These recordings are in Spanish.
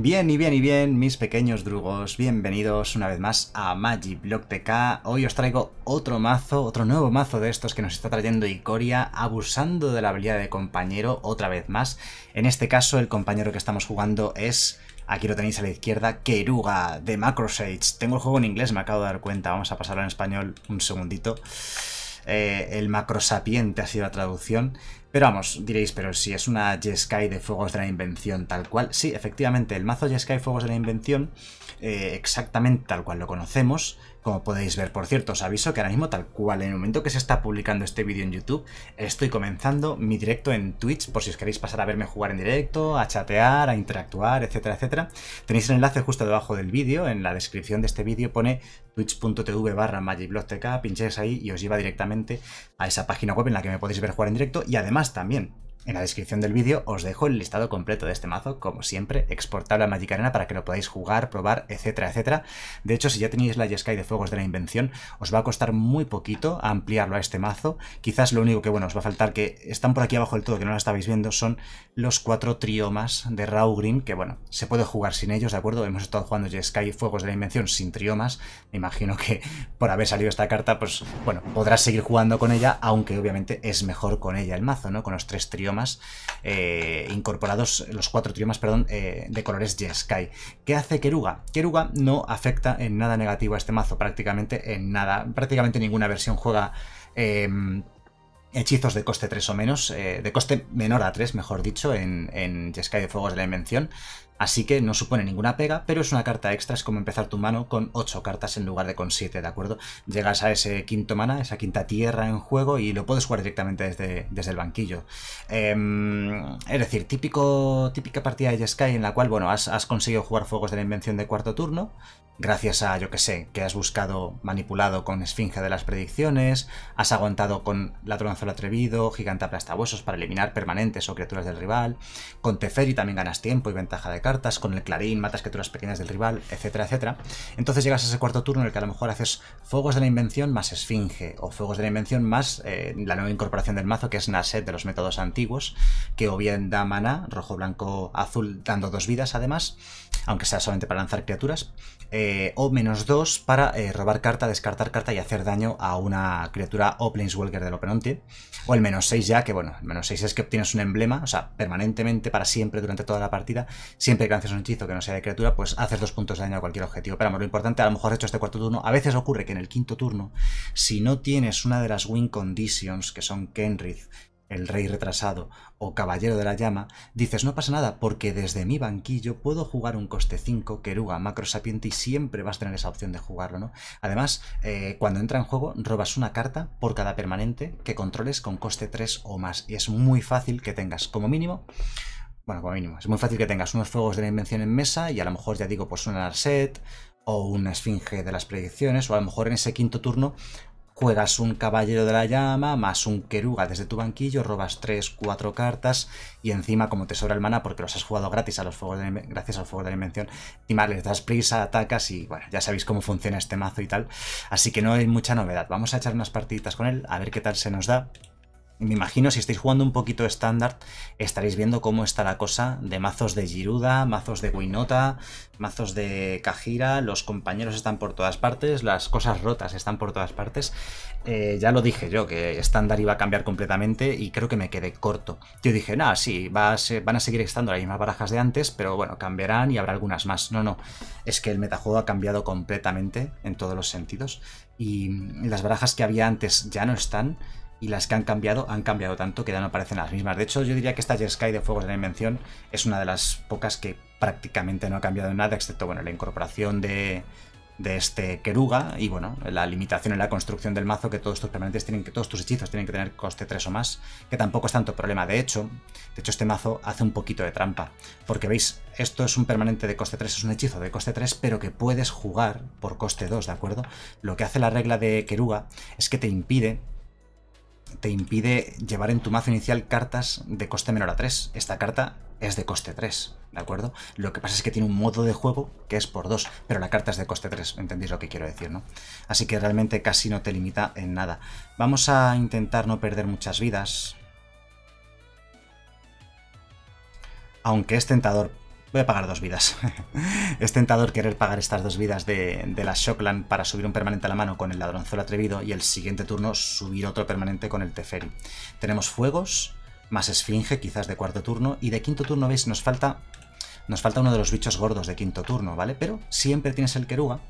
Bien y bien y bien, mis pequeños drugos, bienvenidos una vez más a Magiblock TK. Hoy os traigo otro mazo, otro nuevo mazo de estos que nos está trayendo Icoria, abusando de la habilidad de compañero otra vez más. En este caso, el compañero que estamos jugando es, aquí lo tenéis a la izquierda, Keruga de Macrosage. Tengo el juego en inglés, me acabo de dar cuenta, vamos a pasarlo en español un segundito. Eh, el macrosapiente ha sido la traducción. Pero vamos, diréis, pero si es una Jeskai de Fuegos de la Invención tal cual. Sí, efectivamente, el mazo Jeskai Fuegos de la Invención, eh, exactamente tal cual lo conocemos, como podéis ver, por cierto, os aviso que ahora mismo, tal cual, en el momento que se está publicando este vídeo en YouTube, estoy comenzando mi directo en Twitch, por si os queréis pasar a verme jugar en directo, a chatear, a interactuar, etcétera, etcétera. Tenéis el enlace justo debajo del vídeo, en la descripción de este vídeo pone twitch.tv barra magicblogtk, pincháis ahí y os lleva directamente a esa página web en la que me podéis ver jugar en directo y además también en la descripción del vídeo os dejo el listado completo de este mazo, como siempre, exportable a Magic Arena para que lo podáis jugar, probar, etcétera, etcétera. De hecho, si ya tenéis la Yeskai de Fuegos de la Invención, os va a costar muy poquito ampliarlo a este mazo. Quizás lo único que, bueno, os va a faltar que están por aquí abajo del todo, que no lo estabais viendo, son los cuatro triomas de Raw Green, que, bueno, se puede jugar sin ellos, ¿de acuerdo? Hemos estado jugando Yeskai Fuegos de la Invención sin triomas. Me imagino que por haber salido esta carta, pues, bueno, podrás seguir jugando con ella, aunque obviamente es mejor con ella el mazo, ¿no? Con los tres triomas eh, incorporados, los cuatro triomas, perdón, eh, de colores Jeskai. ¿Qué hace Keruga? Keruga no afecta en nada negativo a este mazo, prácticamente en nada. Prácticamente ninguna versión juega... Em, hechizos de coste 3 o menos, eh, de coste menor a 3, mejor dicho, en, en Jeskai de Fuegos de la Invención. Así que no supone ninguna pega, pero es una carta extra, es como empezar tu mano con 8 cartas en lugar de con 7, ¿de acuerdo? Llegas a ese quinto mana, esa quinta tierra en juego y lo puedes jugar directamente desde, desde el banquillo. Em, es decir, típico, típica partida de Sky en la cual, bueno, has, has conseguido jugar fuegos de la invención de cuarto turno, gracias a, yo que sé, que has buscado, manipulado con Esfinge de las predicciones, has aguantado con Ladronzuelo Atrevido, Gigante Aplastahuesos para eliminar permanentes o criaturas del rival, con Teferi también ganas tiempo y ventaja de cartas, con el Clarín matas criaturas pequeñas del rival, etcétera, etcétera. Entonces llegas a ese cuarto turno en el que a lo mejor haces Fuegos de la Invención más Esfinge, o Fuegos de la Invención más eh, la nueva incorporación del mazo, que es Naset de los métodos antiguos, que o bien da mana, rojo, blanco, azul, dando dos vidas además, aunque sea solamente para lanzar criaturas, eh, o menos 2 para eh, robar carta, descartar carta y hacer daño a una criatura o Planeswalker del Openonti, o el menos 6 ya, que bueno, el menos 6 es que obtienes un emblema, o sea, permanentemente, para siempre, durante toda la partida, siempre que lances un hechizo que no sea de criatura, pues haces dos puntos de daño a cualquier objetivo. Pero lo importante, a lo mejor hecho este cuarto turno, a veces ocurre que en el quinto turno, si no tienes una de las win conditions, que son Kenrith, el rey retrasado o caballero de la llama, dices no pasa nada porque desde mi banquillo puedo jugar un coste 5 Keruga Macro Sapiente y siempre vas a tener esa opción de jugarlo, ¿no? Además, eh, cuando entra en juego robas una carta por cada permanente que controles con coste 3 o más y es muy fácil que tengas como mínimo bueno, como mínimo, es muy fácil que tengas unos fuegos de la invención en mesa y a lo mejor ya digo pues un Narset o una esfinge de las predicciones o a lo mejor en ese quinto turno juegas un caballero de la llama más un queruga desde tu banquillo, robas 3, 4 cartas y encima como te sobra el mana porque los has jugado gratis a los fuegos de, gracias al fuego de la invención, encima les das prisa, atacas y bueno, ya sabéis cómo funciona este mazo y tal, así que no hay mucha novedad. Vamos a echar unas partiditas con él, a ver qué tal se nos da. Me imagino si estáis jugando un poquito estándar, estaréis viendo cómo está la cosa de mazos de Giruda, mazos de Winota, mazos de Kajira, los compañeros están por todas partes, las cosas rotas están por todas partes. Eh, ya lo dije yo, que estándar iba a cambiar completamente y creo que me quedé corto. Yo dije, nada, sí, van a seguir estando las mismas barajas de antes, pero bueno, cambiarán y habrá algunas más. No, no, es que el metajuego ha cambiado completamente en todos los sentidos y las barajas que había antes ya no están y las que han cambiado han cambiado tanto que ya no parecen las mismas. De hecho, yo diría que esta Sky de Fuegos de la Invención es una de las pocas que prácticamente no ha cambiado nada, excepto bueno, la incorporación de, de este Keruga y bueno, la limitación en la construcción del mazo que todos tus permanentes tienen que todos tus hechizos tienen que tener coste 3 o más, que tampoco es tanto problema. De hecho, de hecho este mazo hace un poquito de trampa, porque veis, esto es un permanente de coste 3, es un hechizo de coste 3, pero que puedes jugar por coste 2, ¿de acuerdo? Lo que hace la regla de Keruga es que te impide te impide llevar en tu mazo inicial cartas de coste menor a 3. Esta carta es de coste 3, ¿de acuerdo? Lo que pasa es que tiene un modo de juego que es por 2, pero la carta es de coste 3, ¿entendéis lo que quiero decir, no? Así que realmente casi no te limita en nada. Vamos a intentar no perder muchas vidas. Aunque es tentador Voy a pagar dos vidas. es tentador querer pagar estas dos vidas de, de, la Shockland para subir un permanente a la mano con el ladronzuelo atrevido y el siguiente turno subir otro permanente con el Teferi. Tenemos fuegos, más esfinge quizás de cuarto turno y de quinto turno, veis, nos falta, nos falta uno de los bichos gordos de quinto turno, ¿vale? Pero siempre tienes el Keruga,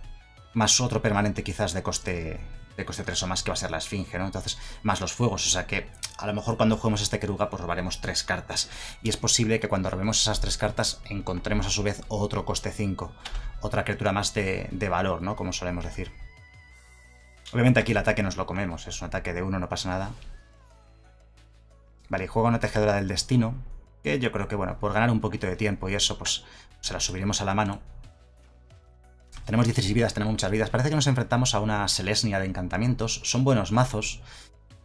más otro permanente quizás de coste de coste 3 o más, que va a ser la Esfinge, ¿no? Entonces, más los fuegos, o sea que a lo mejor cuando juguemos este Keruga, pues robaremos tres cartas. Y es posible que cuando robemos esas tres cartas, encontremos a su vez otro coste 5, otra criatura más de, de valor, ¿no? Como solemos decir. Obviamente aquí el ataque nos lo comemos, es un ataque de uno, no pasa nada. Vale, juega una tejedora del destino, que yo creo que, bueno, por ganar un poquito de tiempo y eso, pues se la subiremos a la mano. Tenemos 16 vidas, tenemos muchas vidas. Parece que nos enfrentamos a una Selesnia de encantamientos. Son buenos mazos.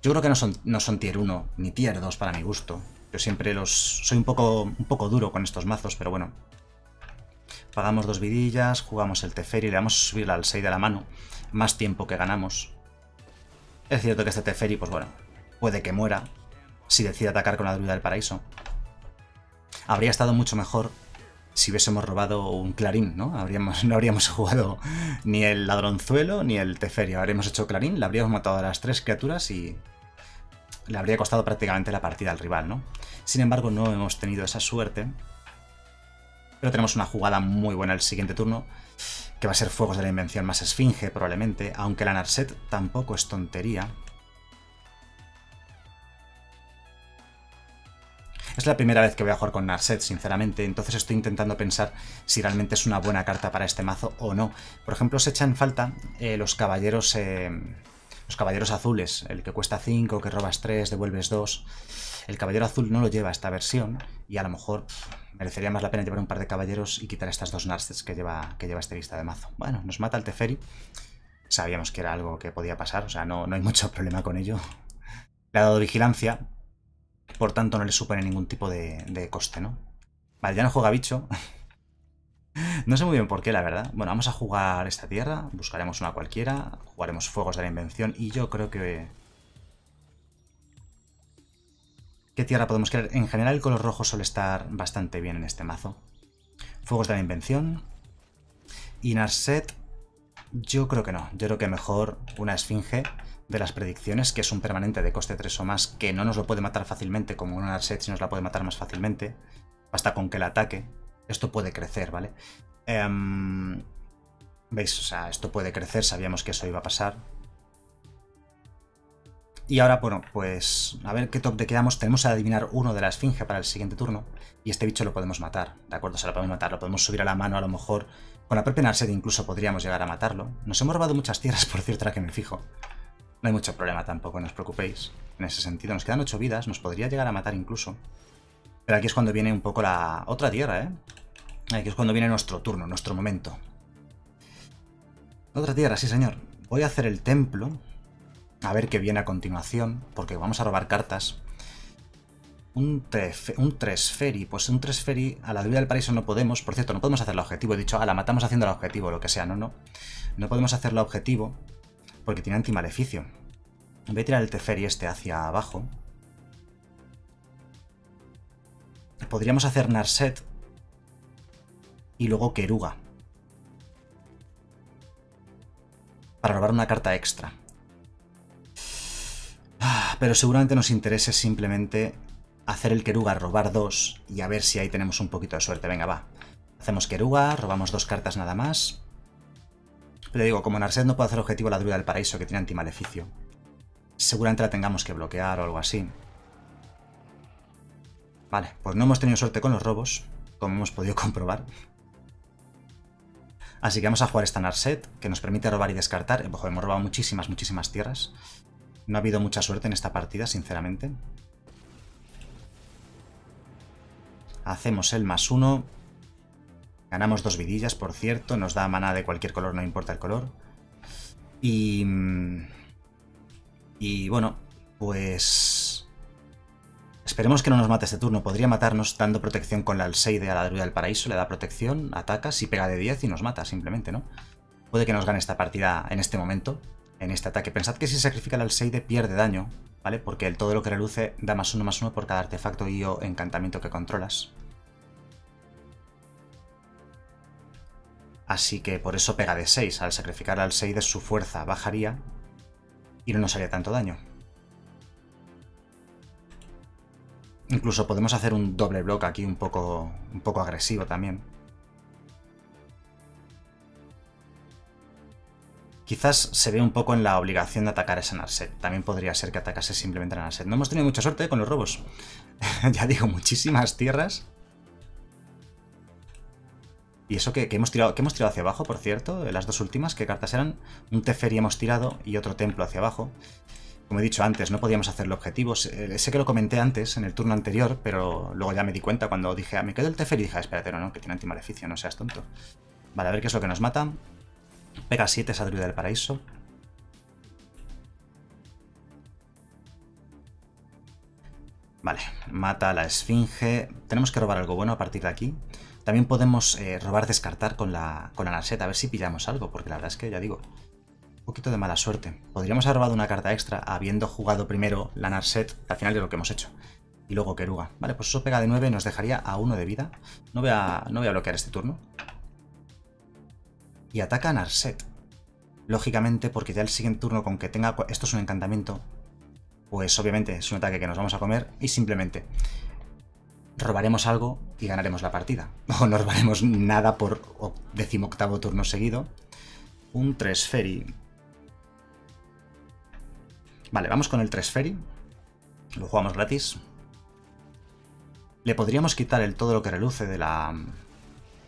Yo creo que no son, no son tier 1 ni tier 2 para mi gusto. Yo siempre los... Soy un poco, un poco duro con estos mazos, pero bueno. Pagamos dos vidillas, jugamos el Teferi, le vamos a subir al 6 de la mano. Más tiempo que ganamos. Es cierto que este Teferi, pues bueno, puede que muera si decide atacar con la druida del paraíso. Habría estado mucho mejor si hubiésemos robado un clarín, ¿no? No habríamos jugado ni el ladronzuelo ni el teferio. Habríamos hecho clarín, le habríamos matado a las tres criaturas y le habría costado prácticamente la partida al rival, ¿no? Sin embargo, no hemos tenido esa suerte. Pero tenemos una jugada muy buena el siguiente turno, que va a ser Fuegos de la Invención más Esfinge, probablemente, aunque la Narset tampoco es tontería. Es la primera vez que voy a jugar con Narset, sinceramente, entonces estoy intentando pensar si realmente es una buena carta para este mazo o no. Por ejemplo, se echan falta eh, los caballeros... Eh, los caballeros azules, el que cuesta 5, que robas 3, devuelves 2. El caballero azul no lo lleva esta versión y a lo mejor merecería más la pena llevar un par de caballeros y quitar estas dos Narsets que lleva, que lleva este lista de mazo. Bueno, nos mata el Teferi. Sabíamos que era algo que podía pasar, o sea, no, no hay mucho problema con ello. Le ha dado vigilancia, por tanto, no le supone ningún tipo de, coste, ¿no? Vale, ya no juega bicho. no sé muy bien por qué, la verdad. Bueno, vamos a jugar esta tierra. Buscaremos una cualquiera. Jugaremos Fuegos de la Invención. Y yo creo que... ¿Qué tierra podemos querer? En general el color rojo suele estar bastante bien en este mazo. Fuegos de la Invención. Y Narset... Yo creo que no. Yo creo que mejor una Esfinge de las predicciones, que es un permanente de coste 3 o más, que no nos lo puede matar fácilmente, como una Arset si nos la puede matar más fácilmente. Basta con que la ataque. Esto puede crecer, ¿vale? Em, ¿Veis? O sea, esto puede crecer, sabíamos que eso iba a pasar. Y ahora, bueno, pues a ver qué top de quedamos. Tenemos que adivinar uno de la esfinge para el siguiente turno. Y este bicho lo podemos matar, ¿de acuerdo? Se lo podemos matar, lo podemos subir a la mano a lo mejor. Con la propia Narset incluso podríamos llegar a matarlo. Nos hemos robado muchas tierras, por cierto, ahora que me fijo. No hay mucho problema tampoco, no os preocupéis. En ese sentido, nos quedan 8 vidas, nos podría llegar a matar incluso. Pero aquí es cuando viene un poco la otra tierra, ¿eh? Aquí es cuando viene nuestro turno, nuestro momento. Otra tierra, sí señor. Voy a hacer el templo. A ver qué viene a continuación, porque vamos a robar cartas. Un, un Tresferi. Pues un Tresferi a la vida del paraíso no podemos. Por cierto, no podemos hacer el objetivo. He dicho, ah, la matamos haciendo el objetivo, lo que sea. No, no. No podemos hacer el objetivo porque tiene antimaleficio. Voy a tirar el Teferi este hacia abajo. Podríamos hacer Narset y luego Keruga. Para robar una carta extra. Ah, pero seguramente nos interese simplemente hacer el Keruga, robar dos y a ver si ahí tenemos un poquito de suerte. Venga, va. Hacemos Keruga, robamos dos cartas nada más. Pero digo, como Narset no puede hacer objetivo la druida del paraíso que tiene antimaleficio, seguramente la tengamos que bloquear o algo así. Vale, pues no hemos tenido suerte con los robos, como hemos podido comprobar. Así que vamos a jugar esta Narset, que nos permite robar y descartar. Ojo, hemos robado muchísimas, muchísimas tierras. No ha habido mucha suerte en esta partida, sinceramente. Hacemos el más uno. Ganamos dos vidillas, por cierto. Nos da mana de cualquier color, no importa el color. Y... Y bueno, pues... Esperemos que no nos mate este turno. Podría matarnos dando protección con la Alseide a la Druida del Paraíso. Le da protección, ataca, si pega de 10 y nos mata simplemente, ¿no? Puede que nos gane esta partida en este momento, en este ataque. Pensad que si sacrifica la Alseide pierde daño, ¿vale? Porque todo lo que reluce da más uno más uno por cada artefacto y o encantamiento que controlas. Así que por eso pega de 6. Al sacrificar al 6 de su fuerza bajaría y no nos haría tanto daño. Incluso podemos hacer un doble bloque aquí un poco, un poco agresivo también. Quizás se ve un poco en la obligación de atacar ese Narset. También podría ser que atacase simplemente a Narset. No hemos tenido mucha suerte con los robos. ya digo, muchísimas tierras. Y eso que, hemos tirado, que hemos tirado hacia abajo, por cierto, las dos últimas, ¿qué cartas eran? Un Teferi hemos tirado y otro templo hacia abajo. Como he dicho antes, no podíamos hacerlo objetivos. Eh, sé que lo comenté antes, en el turno anterior, pero luego ya me di cuenta cuando dije, ah, me quedo el Teferi y dije, ah, espérate, no, no, que tiene antimaleficio, no seas tonto. Vale, a ver qué es lo que nos mata. Pega 7 esa druida del paraíso. Vale, mata a la esfinge. Tenemos que robar algo bueno a partir de aquí. También podemos eh, robar descartar con la, con la Narset, a ver si pillamos algo, porque la verdad es que, ya digo, poquito de mala suerte. Podríamos haber robado una carta extra habiendo jugado primero la Narset, al final de lo que hemos hecho. Y luego Keruga. Vale, pues eso pega de 9 nos dejaría a 1 de vida. No voy, a, no voy a bloquear este turno. Y ataca a Narset. Lógicamente, porque ya el siguiente turno con que tenga... Esto es un encantamiento. Pues obviamente es un ataque que nos vamos a comer. Y simplemente robaremos algo y ganaremos la partida. O no robaremos nada por decimoctavo turno seguido. Un 3 Ferry. Vale, vamos con el 3 Ferry. Lo jugamos gratis. Le podríamos quitar el todo lo que reluce de la,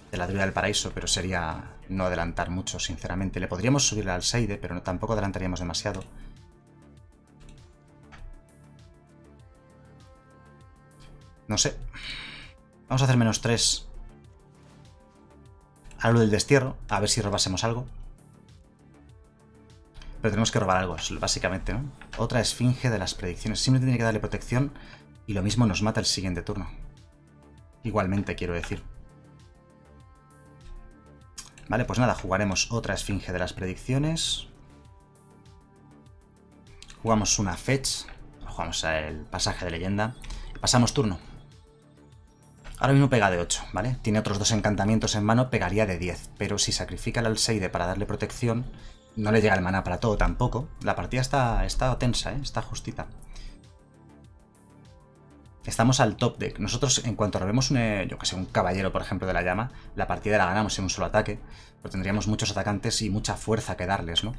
de la druida del paraíso, pero sería no adelantar mucho, sinceramente. Le podríamos subir al Seide, pero tampoco adelantaríamos demasiado. No sé. Vamos a hacer menos 3 a lo del destierro, a ver si robásemos algo. Pero tenemos que robar algo, básicamente, ¿no? Otra esfinge de las predicciones. Siempre tiene que darle protección y lo mismo nos mata el siguiente turno. Igualmente, quiero decir. Vale, pues nada, jugaremos otra esfinge de las predicciones. Jugamos una fetch. Jugamos el pasaje de leyenda. Pasamos turno. Ahora mismo pega de 8, ¿vale? Tiene otros dos encantamientos en mano, pegaría de 10. Pero si sacrifica el Alseide para darle protección, no le llega el mana para todo tampoco. La partida está, está tensa, ¿eh? Está justita. Estamos al top deck. Nosotros, en cuanto robemos un, eh, yo que sé, un caballero, por ejemplo, de la llama, la partida la ganamos en un solo ataque. Pero tendríamos muchos atacantes y mucha fuerza que darles, ¿no?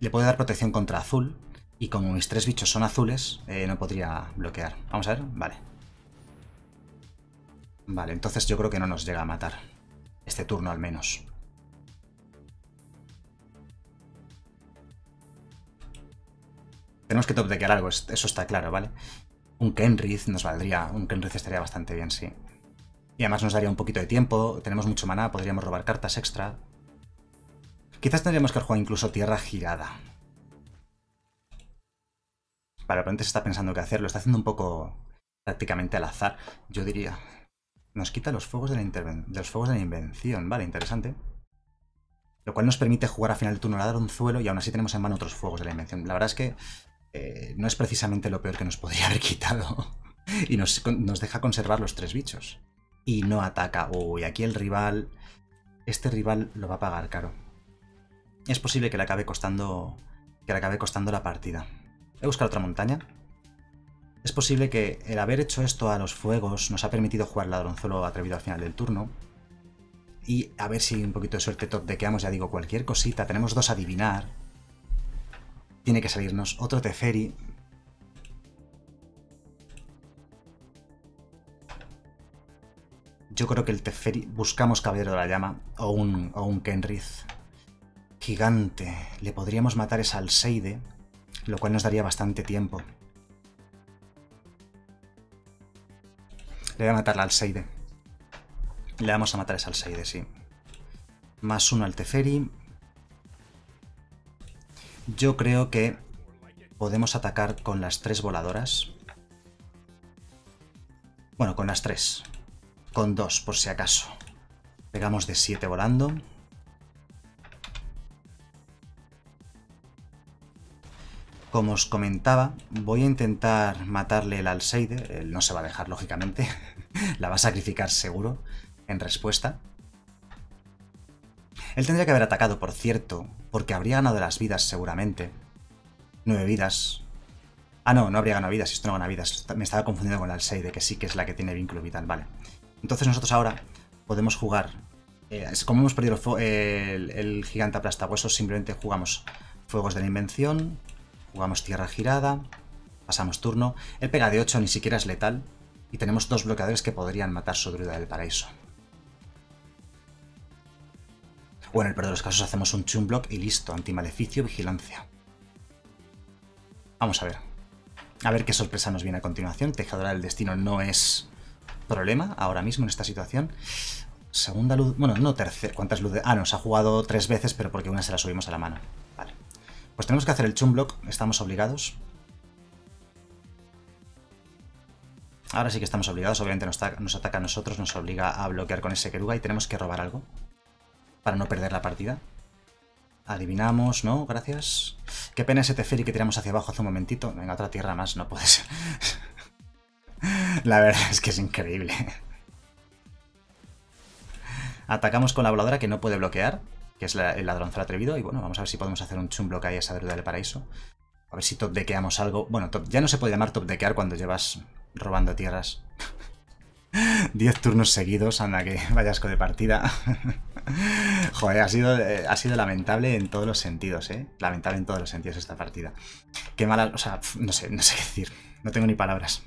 Le puede dar protección contra azul, y como mis tres bichos son azules, eh, no podría bloquear. Vamos a ver, vale. Vale, entonces yo creo que no nos llega a matar. Este turno al menos. Tenemos que top-deckear algo, eso está claro, ¿vale? Un Kenrith nos valdría, un Kenrith estaría bastante bien, sí. Y además nos daría un poquito de tiempo, tenemos mucho maná, podríamos robar cartas extra. Quizás tendríamos que jugar incluso tierra girada. Para el se está pensando qué hacer, lo está haciendo un poco prácticamente al azar, yo diría. Nos quita los fuegos de la, los fuegos de la invención, vale, interesante. Lo cual nos permite jugar a final de turno a dar un suelo y aún así tenemos en mano otros fuegos de la invención. La verdad es que eh, no es precisamente lo peor que nos podría haber quitado. y nos, nos, deja conservar los tres bichos. Y no ataca. Uy, aquí el rival... Este rival lo va a pagar caro. Es posible que le acabe costando... Que le acabe costando la partida. Voy a buscar otra montaña. Es posible que el haber hecho esto a los fuegos nos ha permitido jugar ladronzuelo atrevido al final del turno. Y a ver si un poquito de suerte top dequeamos, ya digo, cualquier cosita. Tenemos dos a adivinar. Tiene que salirnos otro Teferi. Yo creo que el Teferi... Buscamos Caballero de la Llama o un, o un Kenrith. Gigante. Le podríamos matar esa Alseide lo cual nos daría bastante tiempo. Le voy a matar al Seide. Le vamos a matar ese Alseide, sí. Más uno al Teferi. Yo creo que podemos atacar con las tres voladoras. Bueno, con las tres. Con dos, por si acaso. Pegamos de siete volando. Como os comentaba, voy a intentar matarle el Alseide. Él no se va a dejar, lógicamente. La va a sacrificar seguro en respuesta. Él tendría que haber atacado, por cierto, porque habría ganado las vidas seguramente. Nueve vidas. Ah, no, no habría ganado vidas, esto no gana vidas. Me estaba confundiendo con el Alseide, que sí que es la que tiene vínculo vital, vale. Entonces nosotros ahora podemos jugar... Eh, como hemos perdido el, el, gigante aplastahuesos, simplemente jugamos Fuegos de la Invención, jugamos Tierra Girada, pasamos turno. Él pega de 8, ni siquiera es letal, y tenemos dos bloqueadores que podrían matar su druida del paraíso. O en el peor de los casos hacemos un Chunblock y listo, antimaleficio, vigilancia. Vamos a ver. A ver qué sorpresa nos viene a continuación. Tejadora del destino no es problema ahora mismo en esta situación. Segunda luz... Bueno, no tercera. ¿Cuántas luces? Ah, nos ha jugado tres veces, pero porque una se la subimos a la mano. Vale. Pues tenemos que hacer el Chunblock. Estamos obligados. Ahora sí que estamos obligados. Obviamente nos, nos ataca a nosotros, nos obliga a bloquear con ese Keruga y tenemos que robar algo para no perder la partida. Adivinamos, ¿no? Gracias. Qué pena ese Teferi que tiramos hacia abajo hace un momentito. Venga, otra tierra más, no puede ser. la verdad es que es increíble. Atacamos con la voladora que no puede bloquear, que es el ladronzuelo atrevido. Y bueno, vamos a ver si podemos hacer un chum bloque ahí a esa deuda del paraíso. A ver si top dequeamos algo. Bueno, ya no se puede llamar top dequear cuando llevas robando tierras. 10 turnos seguidos, anda que vayasco de partida. Joder, ha sido, eh, ha sido lamentable en todos los sentidos, ¿eh? Lamentable en todos los sentidos esta partida. Qué mala, o sea, no sé, no sé qué decir. No tengo ni palabras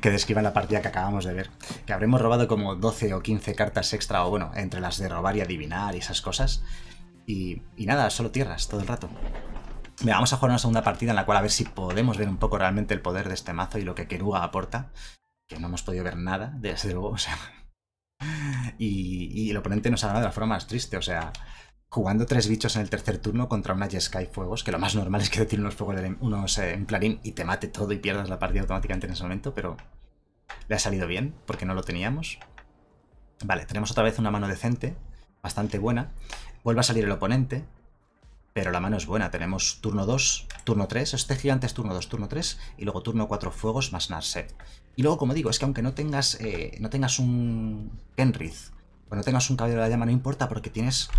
que describan la partida que acabamos de ver. Que habremos robado como 12 o 15 cartas extra, o bueno, entre las de robar y adivinar y esas cosas. Y, y nada, solo tierras todo el rato. vamos a jugar una segunda partida en la cual a ver si podemos ver un poco realmente el poder de este mazo y lo que Keruga aporta. Que no hemos podido ver nada, desde luego, o sea, y, el oponente nos ha ganado de la forma más triste, o sea, jugando tres bichos en el tercer turno contra una Jeskai Fuegos, que lo más normal es que te tiren unos fuegos de, unos eh, en clarín y te mate todo y pierdas la partida automáticamente en ese momento, pero le ha salido bien, porque no lo teníamos. Vale, tenemos otra vez una mano decente, bastante buena. Vuelve a salir el oponente, pero la mano es buena. Tenemos turno 2, turno 3. Este gigante es turno 2, turno 3. Y luego turno 4 fuegos más Narset. Y luego, como digo, es que aunque no tengas, eh, no tengas un Kenrith o no tengas un caballero de la llama, no importa porque tienes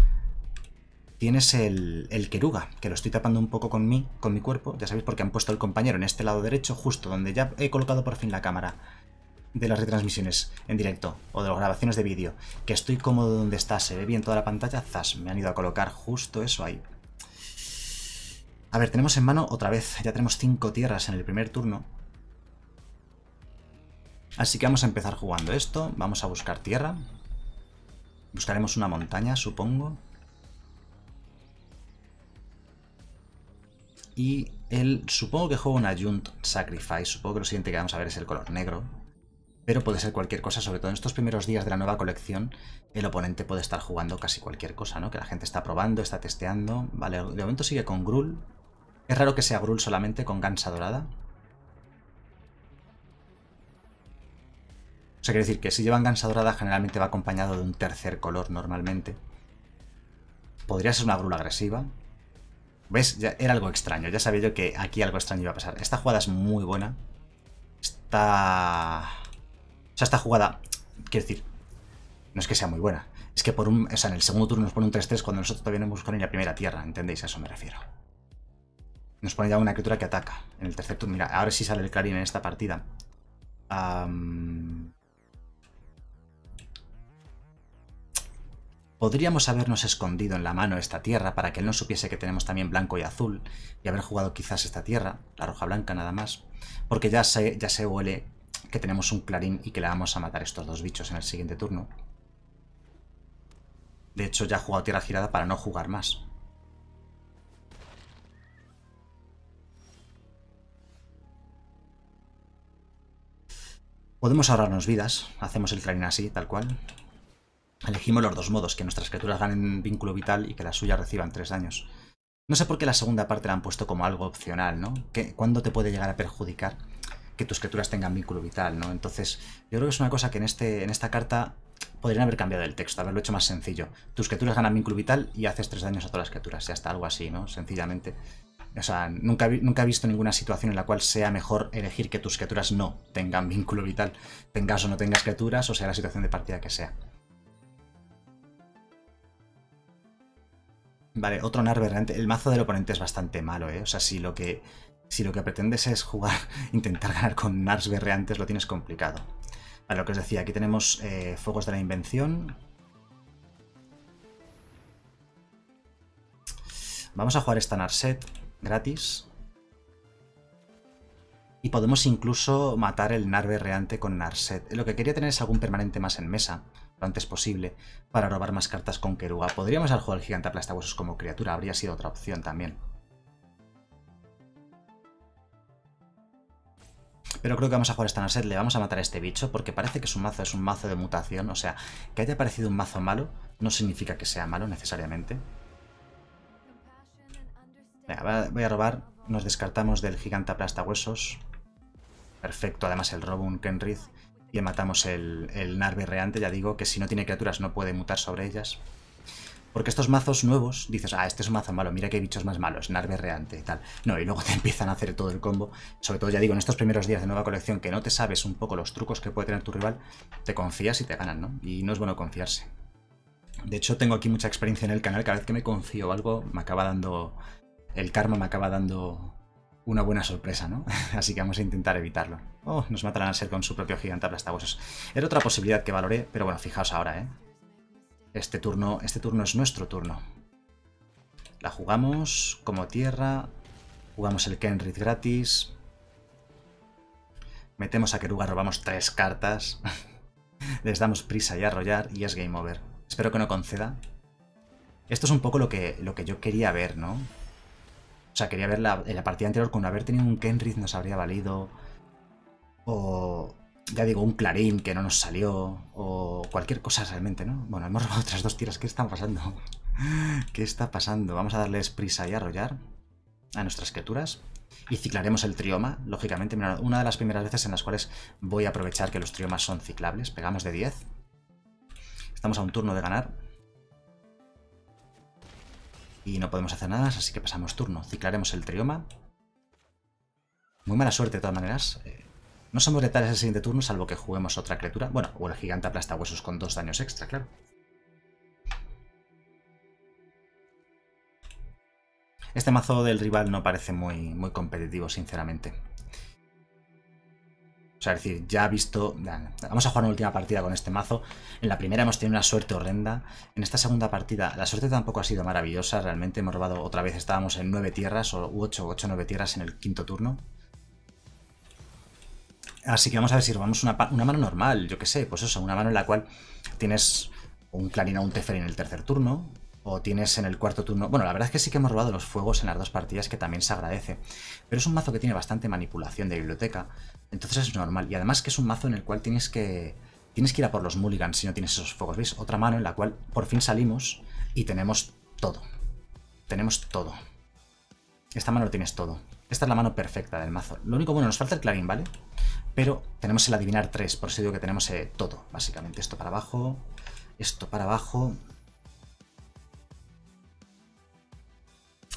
tienes el, el Keruga, que lo estoy tapando un poco con mí, con mi cuerpo. Ya sabéis porque han puesto el compañero en este lado derecho, justo donde ya he colocado por fin la cámara de las retransmisiones en directo o de las grabaciones de vídeo. Que estoy cómodo donde está, se ve bien toda la pantalla, zas, me han ido a colocar justo eso ahí. A ver, tenemos en mano otra vez, ya tenemos cinco tierras en el primer turno. Así que vamos a empezar jugando esto, vamos a buscar tierra. Buscaremos una montaña, supongo. Y él, supongo que juega una Junt Sacrifice, supongo que lo siguiente que vamos a ver es el color negro. Pero puede ser cualquier cosa, sobre todo en estos primeros días de la nueva colección, el oponente puede estar jugando casi cualquier cosa, ¿no? Que la gente está probando, está testeando. Vale, de momento sigue con Grul, es raro que sea Grul solamente con gansa dorada. O sea, quiere decir que si llevan gansa dorada generalmente va acompañado de un tercer color normalmente. Podría ser una Grul agresiva. ¿Ves? Era algo extraño. Ya sabía yo que aquí algo extraño iba a pasar. Esta jugada es muy buena. Esta... O sea, esta jugada... Quiero decir... No es que sea muy buena. Es que por un... O sea, en el segundo turno nos pone un 3-3 cuando nosotros todavía no hemos buscado ni la primera tierra. ¿Entendéis? A eso me refiero. Nos pone ya una criatura que ataca en el tercer turno. Mira, ahora sí sale el Clarín en esta partida. Podríamos habernos escondido en la mano esta tierra para que él no supiese que tenemos también blanco y azul y haber jugado quizás esta tierra, la roja blanca nada más, porque ya se, ya se huele que tenemos un clarín y que le vamos a matar estos dos bichos en el siguiente turno. De hecho ya ha jugado tierra girada para no jugar más. Podemos ahorrarnos vidas, hacemos el clarín así, tal cual. Elegimos los dos modos, que nuestras criaturas ganen vínculo vital y que las suyas reciban tres daños. No sé por qué la segunda parte la han puesto como algo opcional, ¿no? ¿Cuándo te puede llegar a perjudicar que tus criaturas tengan vínculo vital, ¿no? Entonces, yo creo que es una cosa que en, este, en esta carta podrían haber cambiado el texto, haberlo hecho más sencillo. Tus criaturas ganan vínculo vital y haces tres daños a todas las criaturas, ya está, algo así, ¿no? Sencillamente. O sea, nunca, nunca he visto ninguna situación en la cual sea mejor elegir que tus criaturas no tengan vínculo vital. Tengas o no tengas criaturas, o sea la situación de partida que sea. Vale, otro Nar berreante. El mazo del oponente es bastante malo, ¿eh? O sea, si lo que, si lo que pretendes es jugar, intentar ganar con Nars berreantes, lo tienes complicado. Vale, lo que os decía, aquí tenemos eh, Fuegos de la Invención. Vamos a jugar esta Narset gratis. Y podemos incluso matar el Nar berreante con Narset. Lo que quería tener es algún permanente más en mesa lo antes posible para robar más cartas con Keruga. Podríamos haber jugado al gigante aplastahuesos como criatura, habría sido otra opción también. Pero creo que vamos a jugar esta Narset, le vamos a matar a este bicho, porque parece que su mazo es un mazo de mutación, o sea, que haya parecido un mazo malo no significa que sea malo necesariamente. voy a robar, nos descartamos del gigante aplastahuesos. Perfecto, además el robo un Kenrith y matamos el, el Reante, ya digo que si no tiene criaturas no puede mutar sobre ellas. Porque estos mazos nuevos, dices, ah, este es un mazo malo, mira qué bichos más malos, Narve Reante y tal. No, y luego te empiezan a hacer todo el combo. Sobre todo, ya digo, en estos primeros días de nueva colección que no te sabes un poco los trucos que puede tener tu rival, te confías y te ganan, ¿no? Y no es bueno confiarse. De hecho, tengo aquí mucha experiencia en el canal, cada vez que me confío algo, me acaba dando... El karma me acaba dando una buena sorpresa, ¿no? Así que vamos a intentar evitarlo. Oh, nos matarán a ser con su propio gigante aplastahuesos. Era otra posibilidad que valoré, pero bueno, fijaos ahora, ¿eh? Este turno, este turno es nuestro turno. La jugamos como tierra, jugamos el Kenrith gratis, metemos a Keruga, robamos tres cartas, les damos prisa y arrollar y es game over. Espero que no conceda. Esto es un poco lo que, lo que yo quería ver, ¿no? O sea, quería ver la, en la partida anterior con haber tenido un Kenrith nos habría valido. O, ya digo, un Clarín que no nos salió. O cualquier cosa realmente, ¿no? Bueno, hemos robado otras dos tiras. ¿Qué está pasando? ¿Qué está pasando? Vamos a darles prisa y arrollar a nuestras criaturas. Y ciclaremos el trioma, lógicamente. una de las primeras veces en las cuales voy a aprovechar que los triomas son ciclables. Pegamos de 10. Estamos a un turno de ganar. Y no podemos hacer nada, así que pasamos turno. Ciclaremos el trioma. Muy mala suerte de todas maneras. Eh, no somos letales el siguiente turno, salvo que juguemos otra criatura. Bueno, o el gigante aplasta huesos con dos daños extra, claro. Este mazo del rival no parece muy, muy competitivo, sinceramente. O sea, es decir, ya ha visto... Vamos a jugar una última partida con este mazo. En la primera hemos tenido una suerte horrenda. En esta segunda partida la suerte tampoco ha sido maravillosa. Realmente hemos robado otra vez. Estábamos en nueve tierras, o 8, 8 9 tierras en el quinto turno. Así que vamos a ver si robamos una, mano normal, yo qué sé, pues eso, una mano en la cual tienes un Clarín o un Teferi en el tercer turno, o tienes en el cuarto turno... Bueno, la verdad es que sí que hemos robado los fuegos en las dos partidas, que también se agradece. Pero es un mazo que tiene bastante manipulación de biblioteca, entonces es normal. Y además que es un mazo en el cual tienes que... Tienes que ir a por los mulligans si no tienes esos fuegos, ¿veis? Otra mano en la cual por fin salimos y tenemos todo. Tenemos todo. Esta mano lo tienes todo. Esta es la mano perfecta del mazo. Lo único bueno, nos falta el clarín, ¿vale? Pero tenemos el adivinar 3, por eso digo que tenemos eh, todo, básicamente. Esto para abajo, esto para abajo,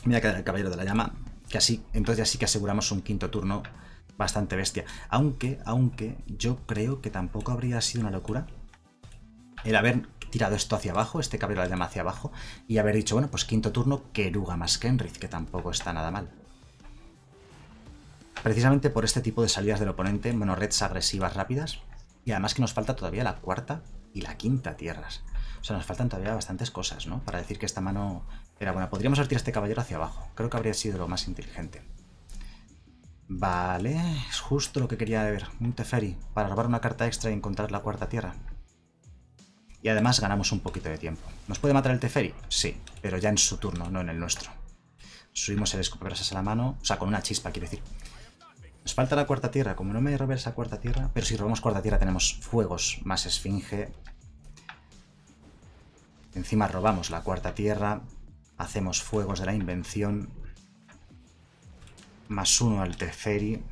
Mira que el Caballero de la Llama, que así, entonces ya sí que aseguramos un quinto turno bastante bestia. Aunque, aunque, yo creo que tampoco habría sido una locura el haber tirado esto hacia abajo, este Caballero de la Llama hacia abajo, y haber dicho, bueno, pues quinto turno, Keruga más Kenrith, que tampoco está nada mal. Precisamente por este tipo de salidas del oponente, bueno, reds agresivas rápidas, y además que nos falta todavía la cuarta y la quinta tierras. O sea, nos faltan todavía bastantes cosas, ¿no? Para decir que esta mano era buena. Podríamos tirar este caballero hacia abajo. Creo que habría sido lo más inteligente. Vale, es justo lo que quería ver. Un Teferi, para robar una carta extra y encontrar la cuarta tierra. Y además ganamos un poquito de tiempo. ¿Nos puede matar el Teferi? Sí, pero ya en su turno, no en el nuestro. Subimos el escopograsas a la mano, o sea, con una chispa, quiero decir. Nos falta la cuarta tierra, como no me robar esa cuarta tierra, pero si robamos cuarta tierra tenemos fuegos más esfinge, Encima robamos la cuarta tierra, hacemos fuegos de la invención, más uno al Teferi.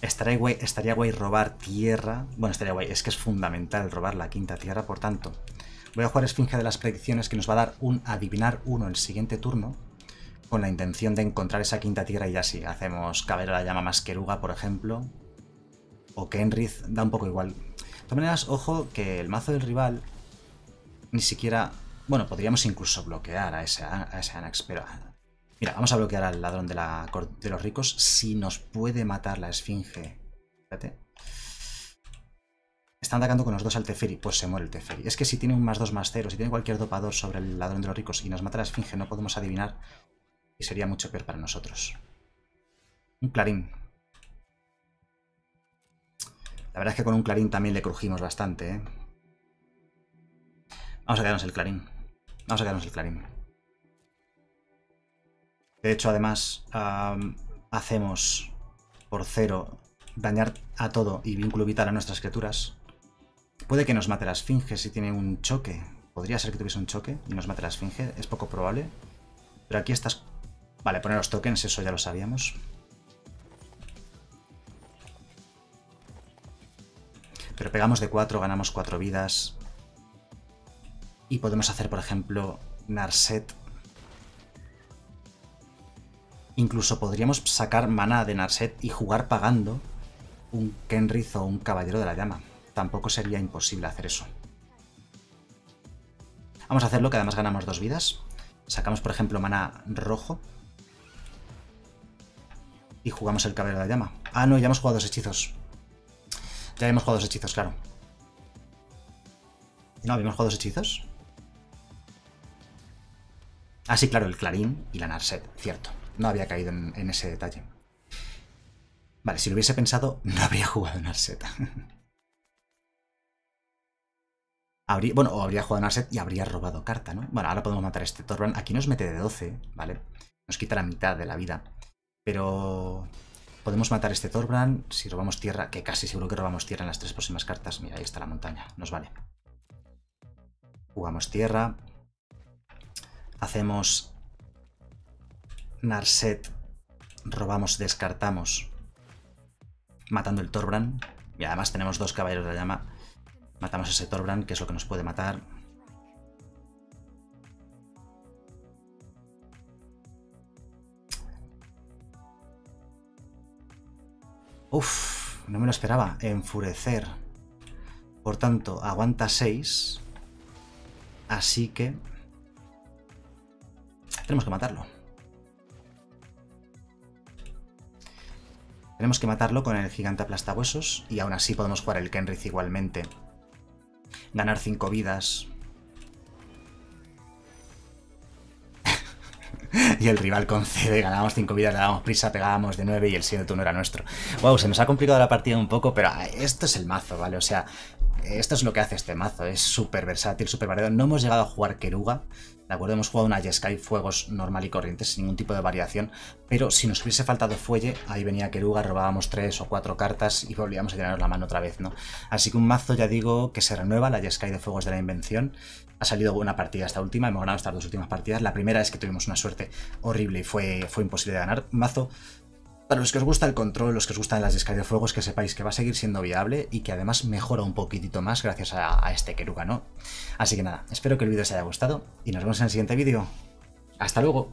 Estaría guay, estaría guay robar tierra. Bueno, estaría guay, es que es fundamental robar la quinta tierra, por tanto. Voy a jugar Esfinge de las Predicciones que nos va a dar un adivinar uno el siguiente turno. con la intención de encontrar esa quinta tierra y ya sí, hacemos de la Llama más Keruga, por ejemplo. O Kenrith, da un poco igual. De todas maneras, ojo que el mazo del rival ni siquiera... Bueno, podríamos incluso bloquear a ese, a ese Anax, pero... Mira, vamos a bloquear al ladrón de, los ricos si nos puede matar la esfinge. Fíjate. Están atacando con los dos al Teferi, pues se muere el Teferi. Es que si tiene un más 2 más 0, si tiene cualquier dopador sobre el ladrón de los ricos y nos mata la esfinge, no podemos adivinar y sería mucho peor para nosotros. Un clarín. La verdad es que con un clarín también le crujimos bastante, ¿eh? Vamos a quedarnos el clarín. Vamos a quedarnos el clarín. De hecho, además, hacemos por cero dañar a todo y vínculo vital a nuestras criaturas. Puede que nos mate la esfinge si tiene un choque. Podría ser que tuviese un choque y nos mate la esfinge. Es poco probable. Pero aquí estas Vale, poner los tokens, eso ya lo sabíamos. Pero pegamos de 4, ganamos 4 vidas. Y podemos hacer, por ejemplo, Narset. Incluso podríamos sacar mana de Narset y jugar pagando un Kenrith o un Caballero de la Llama. Tampoco sería imposible hacer eso. Vamos a hacerlo, que además ganamos dos vidas. Sacamos, por ejemplo, mana rojo y jugamos el caballero de la llama. Ah, no, ya hemos jugado dos hechizos. Ya hemos jugado dos hechizos, claro. ¿No habíamos jugado dos hechizos? Ah, sí, claro, el clarín y la Narset, cierto. No había caído en, ese detalle. Vale, si lo hubiese pensado, no habría jugado Narset. habría, bueno, o habría jugado Narset y habría robado carta, ¿no? Bueno, ahora podemos matar a este Torban. Aquí nos mete de 12, ¿vale? Nos quita la mitad de la vida. Pero podemos matar este Thorbrand si robamos tierra, que casi seguro que robamos tierra en las tres próximas cartas. Mira, ahí está la montaña, nos vale. Jugamos tierra. Hacemos Narset. Robamos, descartamos. Matando el Thorbrand. Y además tenemos dos caballeros de la llama. Matamos ese Thorbrand, que es lo que nos puede matar. Uf, no me lo esperaba. Enfurecer. Por tanto, aguanta 6. Así que... Tenemos que matarlo. Tenemos que matarlo con el gigante aplastabuesos y aún así podemos jugar el Kenrith igualmente. Ganar 5 vidas. y el rival concede, ganábamos 5 vidas, le dábamos prisa, pegábamos de 9 y el siguiente turno era nuestro. Wow, se nos ha complicado la partida un poco, pero esto es el mazo, ¿vale? O sea, esto es lo que hace este mazo, es súper versátil, súper variado. No hemos llegado a jugar Keruga, ¿de acuerdo? Hemos jugado una Jeskai Fuegos normal y corriente, sin ningún tipo de variación, pero si nos hubiese faltado Fuelle, ahí venía Keruga, robábamos 3 o 4 cartas y volvíamos a llenarnos la mano otra vez, ¿no? Así que un mazo, ya digo, que se renueva, la Jeskai de Fuegos de la Invención. Ha salido buena partida esta última, hemos ganado estas dos últimas partidas. La primera es que tuvimos una suerte horrible y fue, fue imposible de ganar. Mazo para los que os gusta el control, los que os gustan las descargas de fuegos, que sepáis que va a seguir siendo viable y que además mejora un poquitito más gracias a, este Keruga, ¿no? Así que nada, espero que el vídeo os haya gustado y nos vemos en el siguiente vídeo. ¡Hasta luego!